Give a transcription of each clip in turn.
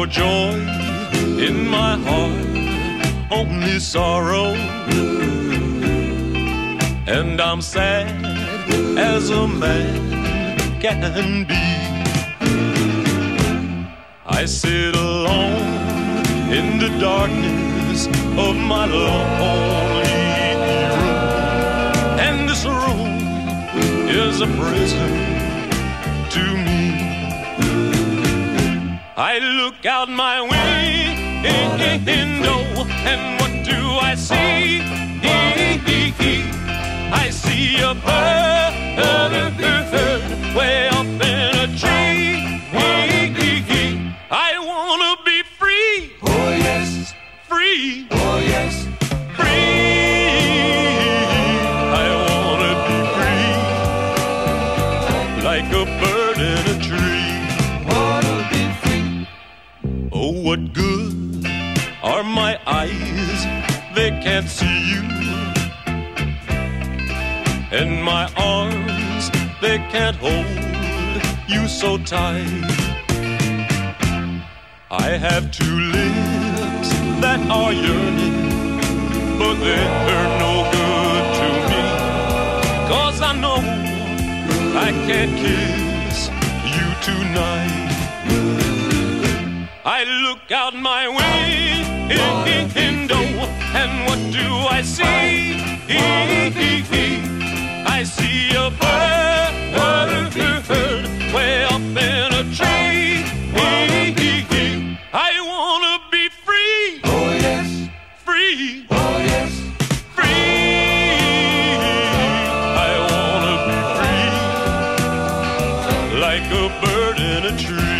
no joy in my heart, only sorrow. And I'm sad as a man can be. I sit alone in the darkness of my lonely I look out my window, and what do I see? I see a bird way up in a tree. I wanna be free, Oh yes, free, oh yes, free. I wanna be free, like a bird Oh, what good are my eyes? They can't see you. And my arms, they can't hold you so tight. I have two lips that are yearning, but they're no good to me. Cause I know I can't kiss you tonight. I look out my window, and what do I see? I see a bird way up in a tree. I wanna be free, Oh yes, free, oh yes, free. I wanna be free, like a bird in a tree.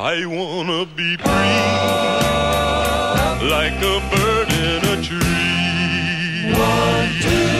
I wanna be free, like a bird in a tree. wanna be